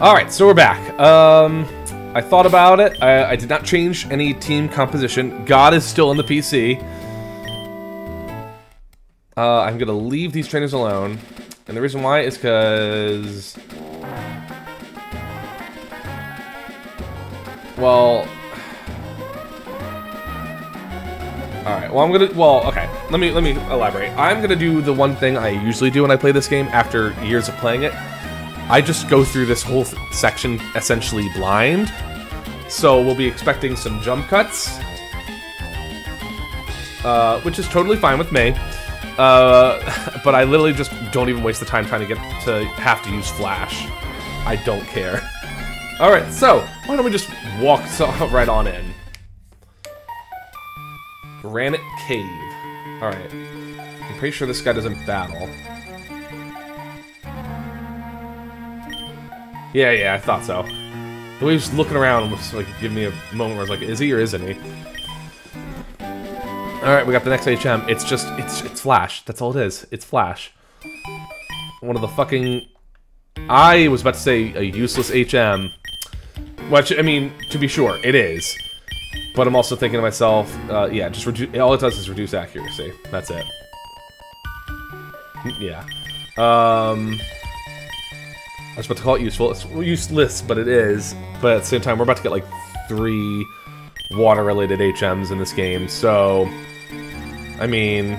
Alright, so we're back. Um, I thought about it. I, I did not change any team composition. God is still in the PC. Uh, I'm gonna leave these trainers alone. And the reason why is because... Well... Alright, well I'm gonna... Well, okay. Let me, let me elaborate. I'm gonna do the one thing I usually do when I play this game after years of playing it. I just go through this whole section essentially blind. So we'll be expecting some jump cuts. Uh, which is totally fine with me. Uh, but I literally just don't even waste the time trying to get to have to use Flash. I don't care. Alright, so, why don't we just walk right on in. Granite Cave. Alright. I'm pretty sure this guy doesn't battle. Yeah, yeah, I thought so. The way he was looking around was like giving me a moment where I was like, is he or isn't he? Alright, we got the next HM. It's just, it's it's Flash. That's all it is. It's Flash. One of the fucking... I was about to say a useless HM. Which, I mean, to be sure, it is. But I'm also thinking to myself, uh, yeah, just reduce... All it does is reduce accuracy. That's it. Yeah. Um... I was about to call it useful. It's useless, but it is. But at the same time, we're about to get like three water-related HMs in this game, so... I mean,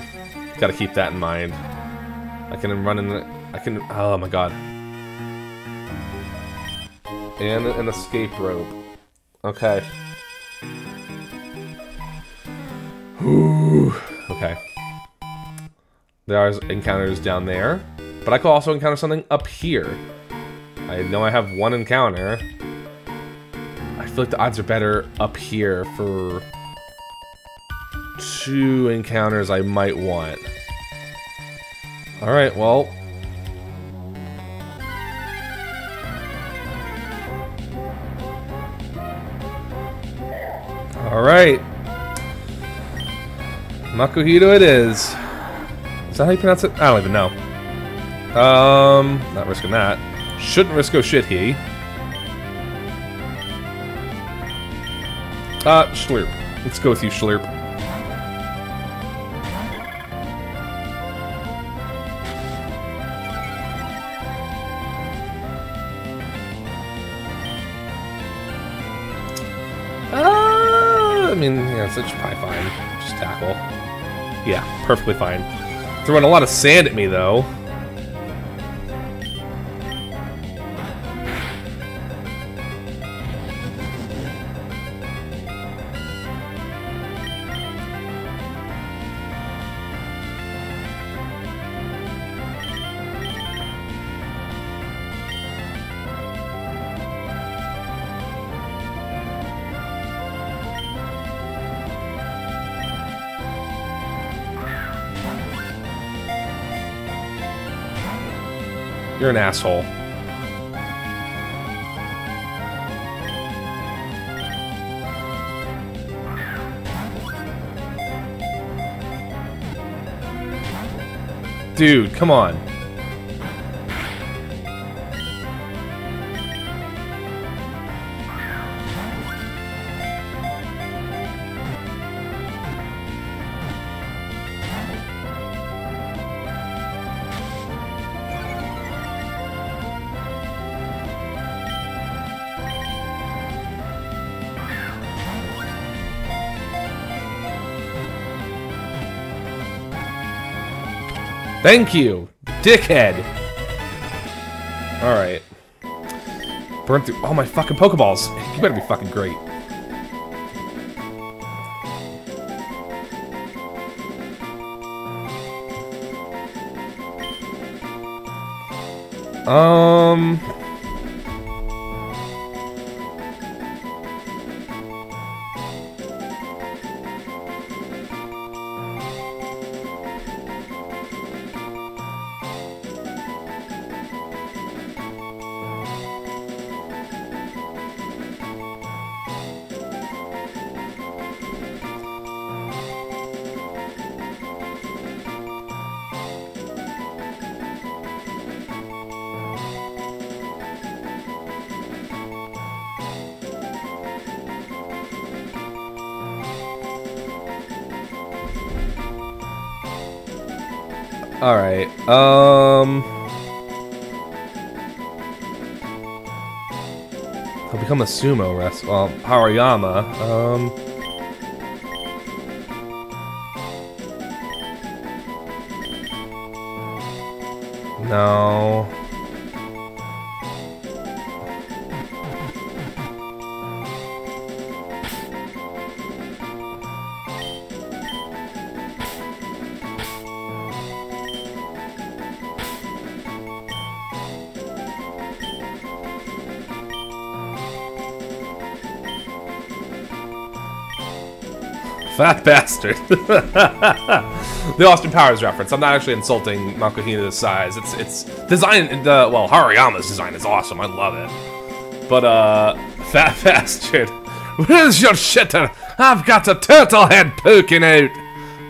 gotta keep that in mind. I can run in the... I can... Oh my god. And an escape rope. Okay. Okay. There are encounters down there, but I could also encounter something up here. I know I have one encounter. I feel like the odds are better up here for two encounters I might want. Alright, well. Alright. Makuhito it is. Is that how you pronounce it? I don't even know. Um, not risking that. Shouldn't risk a shit he. Uh, Schlurp. Let's go with you, Schlurp. Uh, I mean, yeah, it's probably fine. Just tackle. Yeah, perfectly fine. Throwing a lot of sand at me, though. You're an asshole. Dude, come on. Thank you, dickhead. Alright. Burn through all my fucking Pokeballs. You better be fucking great. Um... Alright, um... He'll become a sumo wrestler. Well, Hariyama. Um... No. Fat bastard. the Austin Powers reference. I'm not actually insulting Makuhita's size. It's it's design well Hariyama's design is awesome. I love it. But uh, fat bastard. Where's your shitter? I've got a turtle head poking out.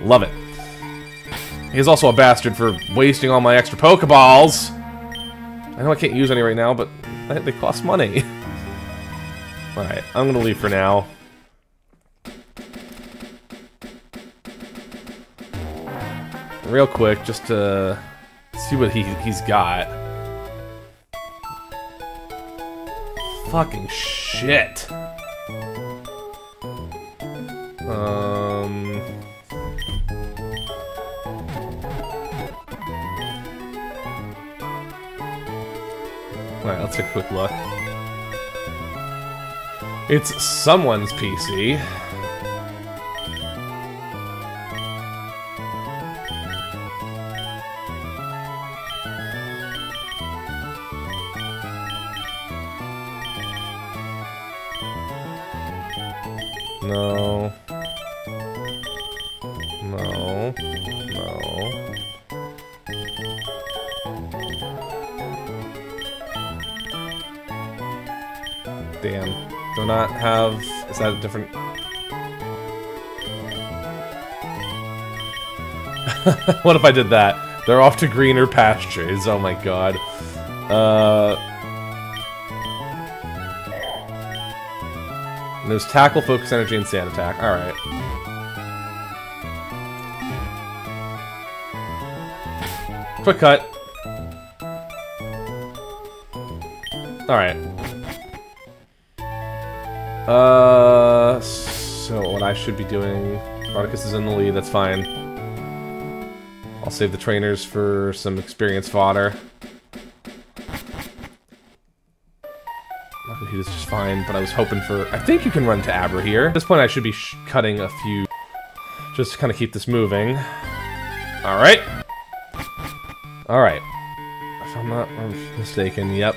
Love it. He's also a bastard for wasting all my extra Pokeballs. I know I can't use any right now, but they cost money. Alright, I'm gonna leave for now. Real quick just to see what he, he's got. Fucking shit. Um... Alright, let's take a quick look. It's someone's PC. Is that a different... what if I did that? They're off to greener pastures. Oh my god. Uh... And there's tackle, focus energy, and sand attack. Alright. Quick cut. Alright. Uh, so what I should be doing... Spartacus is in the lead, that's fine. I'll save the trainers for some experience fodder. He was just fine, but I was hoping for... I think you can run to Abra here. At this point, I should be cutting a few... Just to kind of keep this moving. Alright. Alright. If I'm not mistaken, yep.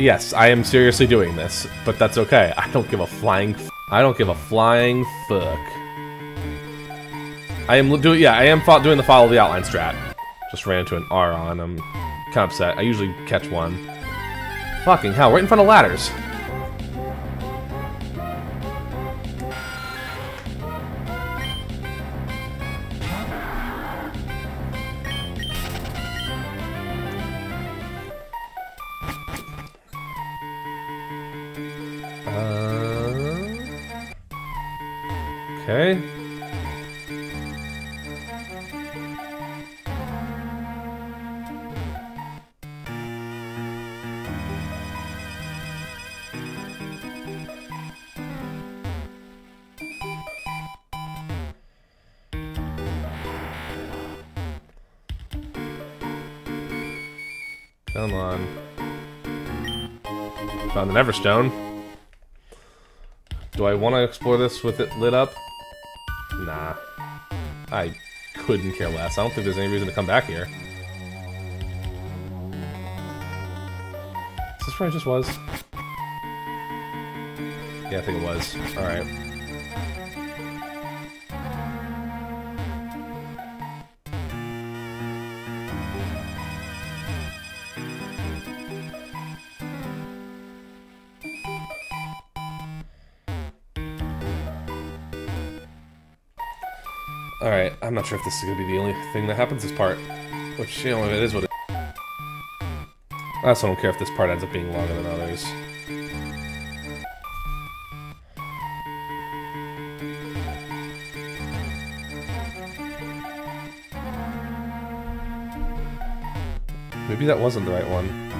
Yes, I am seriously doing this, but that's okay. I don't give a flying... I don't give a flying fuck. I am doing... Yeah, I am doing the follow the outline strat. Just ran into an Aron. I'm kind of upset. I usually catch one. Fucking hell, right in front of ladders. Come on. Found an Everstone. Do I want to explore this with it lit up? Nah. I couldn't care less. I don't think there's any reason to come back here. Is this where I just was? Yeah, I think it was. Alright. Alright, I'm not sure if this is gonna be the only thing that happens this part. Which, you know, it is what it is. I also don't care if this part ends up being longer than others. Maybe that wasn't the right one.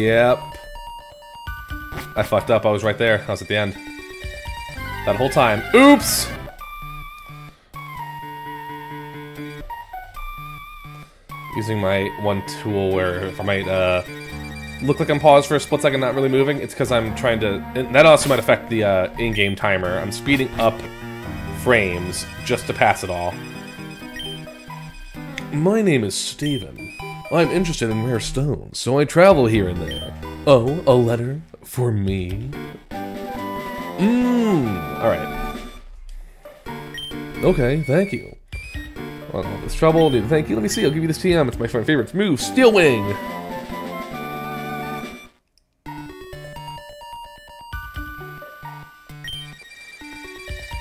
Yep. I fucked up. I was right there. I was at the end. That whole time. Oops! Using my one tool where if I might uh, look like I'm paused for a split second, not really moving, it's because I'm trying to... that also might affect the uh, in-game timer. I'm speeding up frames just to pass it all. My name is Steven. I'm interested in rare stones, so I travel here and there. Oh, a letter for me? Mmm, alright. Okay, thank you. Well, all this trouble, to thank you. Let me see, I'll give you this TM. It's my favorite move, Steel Wing!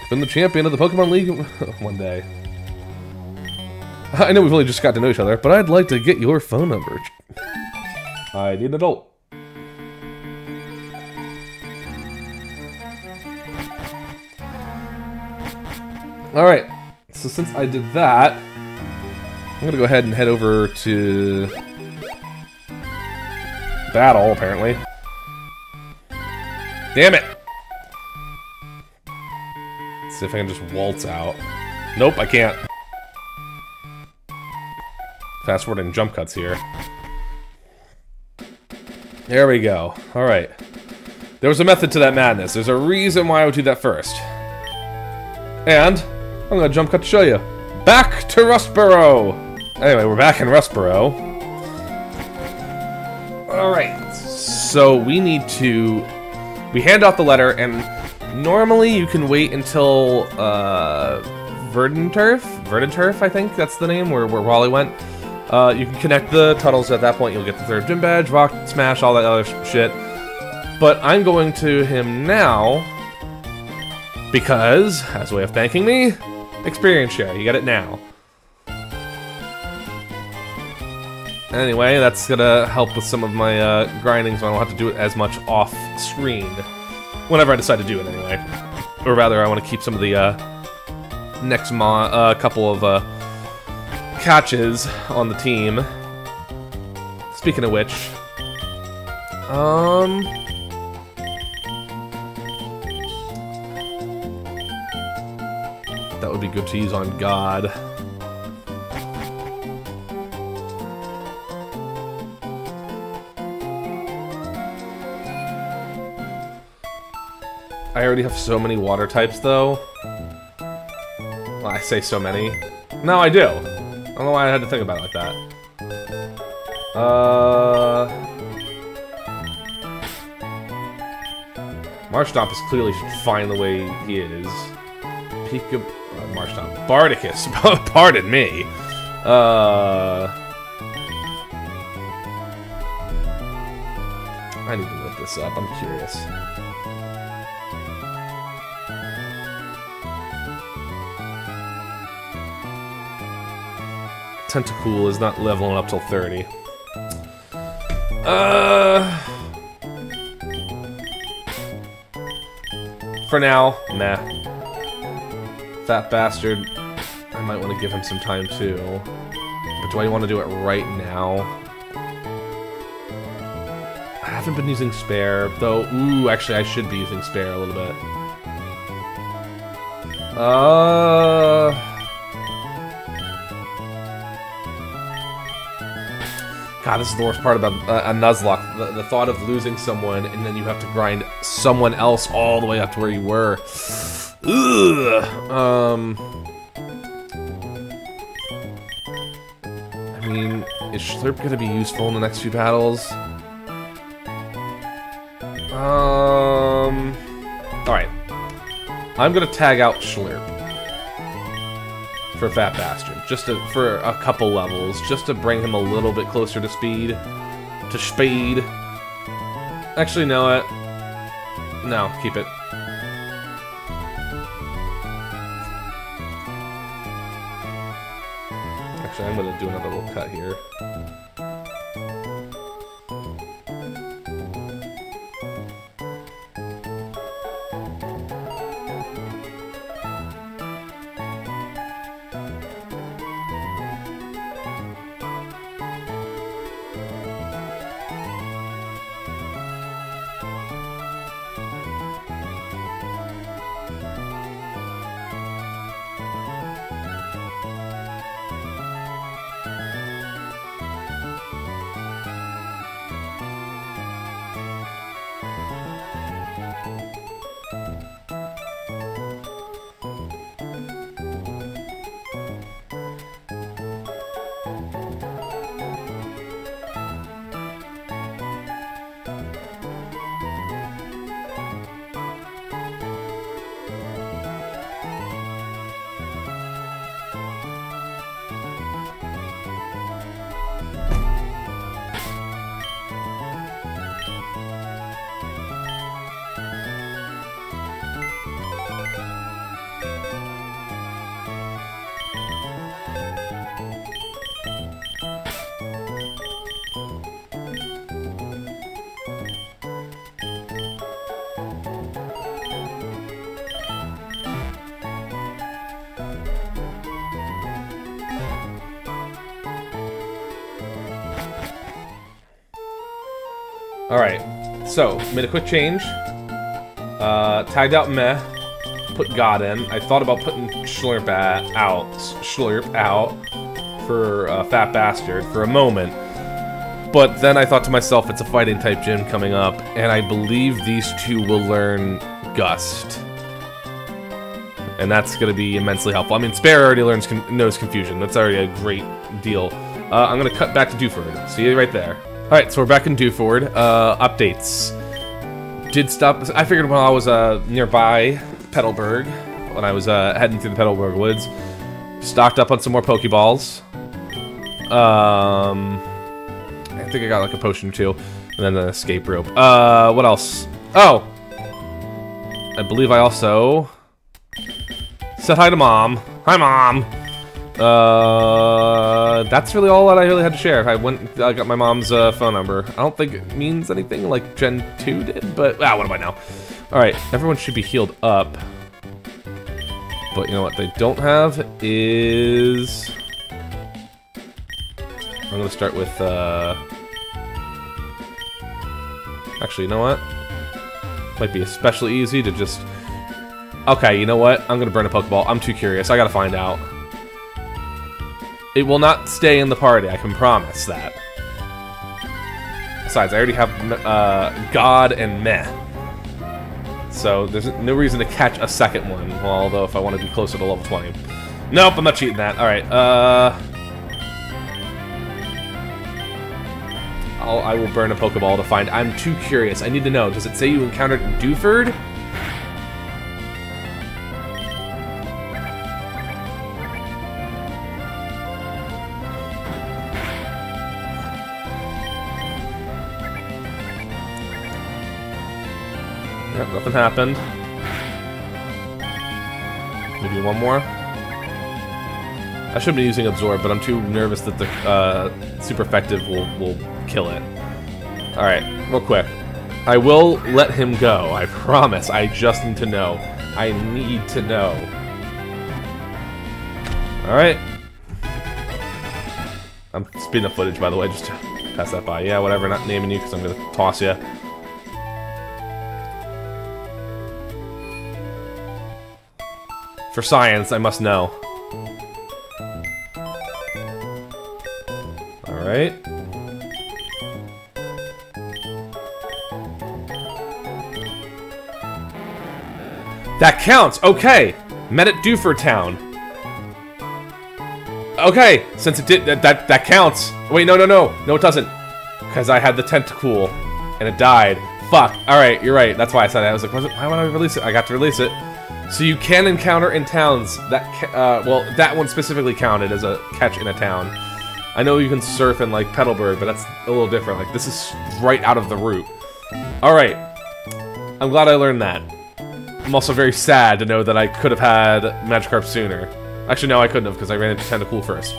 Been the champion of the Pokemon League one day. I know we've only just got to know each other, but I'd like to get your phone number. I need an adult. Alright, so since I did that, I'm gonna go ahead and head over to... Battle, apparently. Damn it! Let's see if I can just waltz out. Nope, I can't. Fast forwarding jump cuts here. There we go. Alright. There was a method to that madness. There's a reason why I would do that first. And, I'm gonna jump cut to show you. Back to Rustboro! Anyway, we're back in Rustboro. Alright, so we need to... We hand off the letter, and normally you can wait until, uh... Verdanturf? Verdanturf, I think that's the name, where, where Wally went. Uh, you can connect the tunnels at that point. You'll get the third gym badge, rock smash, all that other shit. But I'm going to him now because, as a way of thanking me, experience share. You get it now. Anyway, that's gonna help with some of my uh, grinding, so I don't have to do it as much off screen. Whenever I decide to do it, anyway. Or rather, I want to keep some of the uh, next uh, couple of uh, catches on the team. Speaking of which, um, that would be good to use on God. I already have so many water types, though. Well, I say so many. No, I do don't know why I had to think about it like that. Uh... Marshtomp is clearly fine the way he is. Pika... Uh, Marshtomp. Bardicus. Pardon me. Uh... I need to look this up. I'm curious. Tentacool is not leveling up till 30. Uh... For now, nah. Fat bastard. I might want to give him some time too. But do I want to do it right now? I haven't been using spare, though. Ooh, actually, I should be using spare a little bit. Uh... God, this is the worst part about uh, a Nuzlocke. The, the, thought of losing someone and then you have to grind someone else all the way up to where you were. Ugh. Um. I mean, is Schlurp going to be useful in the next few battles? Um. Alright. I'm going to tag out Schlurp for Fat Bastard, just to, for a couple levels, just to bring him a little bit closer to speed, to speed. Actually, no, it. No, keep it. Actually, Actually, I'm gonna do another little cut here. Alright, so, made a quick change. Uh, tagged out Meh, put God in. I thought about putting Schlurp out, Schlurp out for uh, Fat Bastard for a moment. But then I thought to myself, it's a fighting type gym coming up, and I believe these two will learn Gust. And that's going to be immensely helpful. I mean, Spare already learns con knows Confusion. That's already a great deal. Uh, I'm going to cut back to Dewford. See you right there. Alright, so we're back in Dewford. Uh, updates. Did stop... I figured when I was uh, nearby Petalburg, when I was uh, heading through the Petalburg woods, stocked up on some more Pokeballs. Um, I think I got like a potion or two, and then an escape rope. Uh, what else? Oh! I believe I also said hi to Mom. Hi, Mom! Uh, that's really all that I really had to share. I went, I got my mom's uh, phone number. I don't think it means anything like Gen 2 did, but ah, what do I know? All right, everyone should be healed up. But you know what they don't have is... I'm gonna start with, uh... Actually, you know what? Might be especially easy to just... Okay, you know what? I'm gonna burn a Pokeball. I'm too curious. I gotta find out. It will not stay in the party, I can promise that. Besides, I already have uh, God and Meh. So there's no reason to catch a second one, well, although if I want to be closer to level 20. Nope, I'm not cheating that. Alright, uh... I'll, I will burn a Pokeball to find... I'm too curious. I need to know. Does it say you encountered Dewford? Nothing happened. Maybe one more? I should be using Absorb, but I'm too nervous that the uh, Super Effective will, will kill it. Alright, real quick. I will let him go, I promise. I just need to know. I need to know. Alright. I'm speeding up footage, by the way, just to pass that by. Yeah, whatever, not naming you because I'm going to toss you. For science, I must know. Alright. That counts! Okay! Met at Dewford Town. Okay, since it did- that, that, that counts. Wait, no, no, no. No, it doesn't. Because I had the Tentacool, and it died. Fuck. Alright, you're right. That's why I said that. I was like, why would I release it? I got to release it. So you can encounter in towns that, uh, well, that one specifically counted as a catch in a town. I know you can surf in, like, Petalburg, but that's a little different. Like, this is right out of the route. Alright. I'm glad I learned that. I'm also very sad to know that I could have had Magikarp sooner. Actually, no, I couldn't have, because I ran into Tentacool first.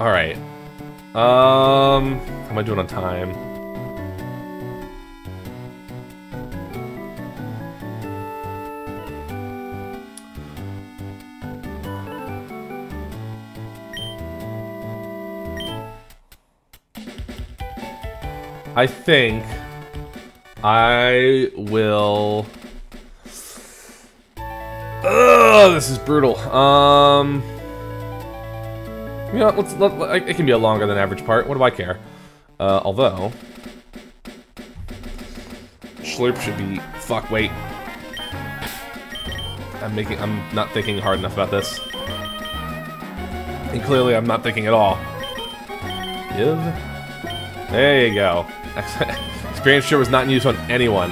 Alright. Um, how am I doing on time? I think I will. Ugh, this is brutal. Um, you know, let's. Let, it can be a longer than average part. What do I care? Uh, although, Schlurp should be. Fuck. Wait. I'm making. I'm not thinking hard enough about this. And clearly, I'm not thinking at all. Give. There you go. Experience share was not in use on anyone.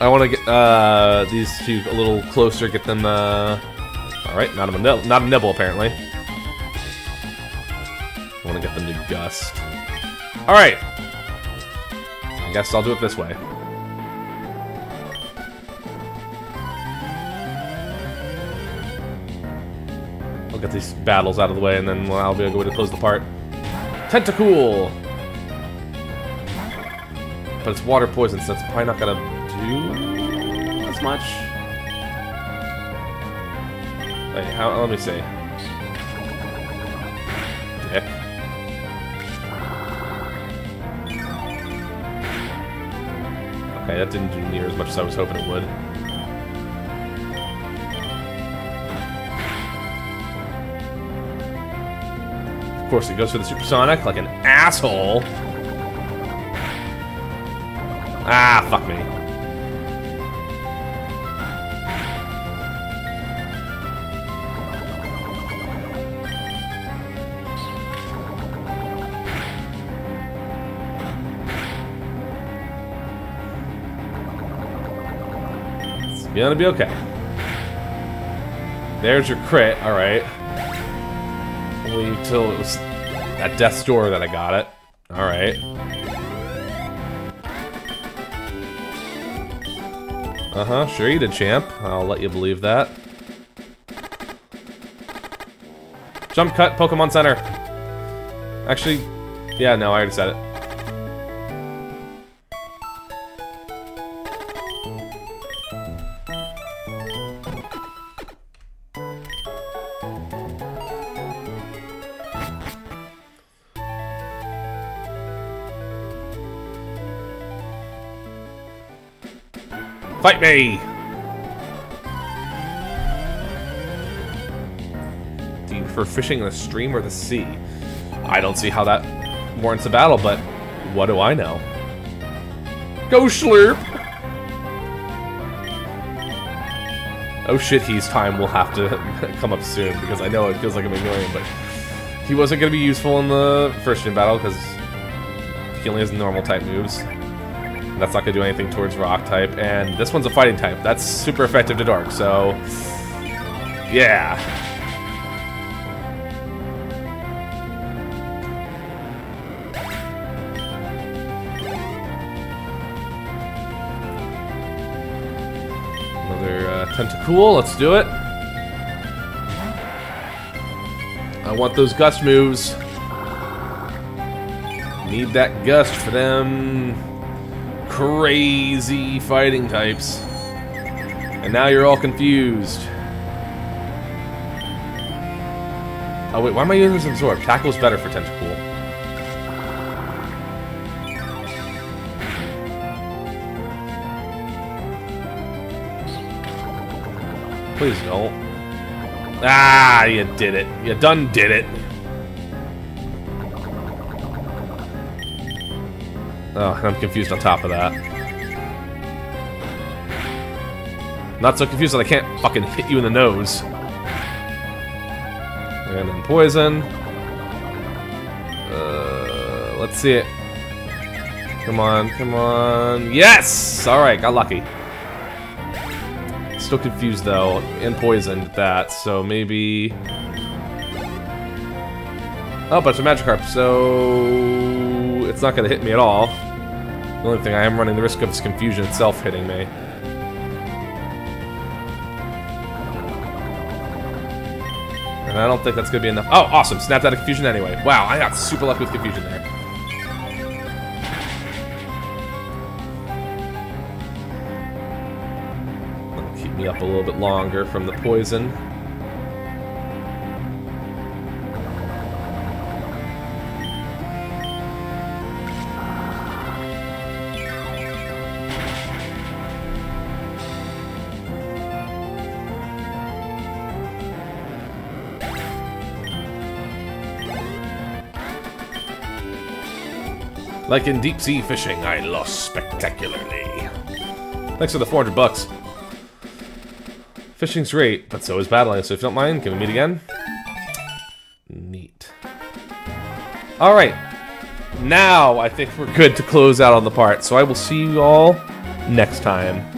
I want to get uh, these two a little closer, get them. Uh... All right, not a not a nibble apparently. I want to get them to gust. All right. I guess I'll do it this way. I'll get these battles out of the way, and then I'll be able to close the part. Tentacool! But it's water poison, so it's probably not gonna do as much. Wait, how? Let me see. Okay, that didn't do near as much as I was hoping it would. Of course, it goes for the supersonic like an asshole. Ah, fuck me. It's gonna be okay. There's your crit, alright. Wait till it was at death's door that I got it. Alright. Uh-huh, sure you did, champ. I'll let you believe that. Jump cut, Pokemon Center. Actually, yeah, no, I already said it. Fight me! Do you prefer fishing in the stream or the sea? I don't see how that warrants a battle, but what do I know? Go Schlurp! Oh shit, he's time will have to come up soon, because I know it feels like I'm ignoring but he wasn't going to be useful in the first gym battle, because he only has normal type moves. That's not going to do anything towards rock type. And this one's a fighting type. That's super effective to dark, so... Yeah. Another uh, Tentacool. Let's do it. I want those gust moves. Need that gust for them crazy fighting types. And now you're all confused. Oh wait, why am I using this absorb? Tackle's better for Tentacool. Please don't. Ah, you did it. You done did it. Oh, I'm confused on top of that. Not so confused that I can't fucking hit you in the nose. And then poison. Uh, let's see it. Come on, come on. Yes! Alright, got lucky. Still confused though, and poisoned that, so maybe... Oh, bunch of Magikarp, so... It's not gonna hit me at all. Only thing I am running the risk of is confusion itself hitting me. And I don't think that's going to be enough. Oh, awesome. Snapped out of confusion anyway. Wow, I got super lucky with confusion there. Keep me up a little bit longer from the poison. Like in deep sea fishing, I lost spectacularly. Thanks for the 400 bucks. Fishing's great, but so is battling, so if you don't mind, can we meet again? Neat. Alright. Now, I think we're good to close out on the part, so I will see you all next time.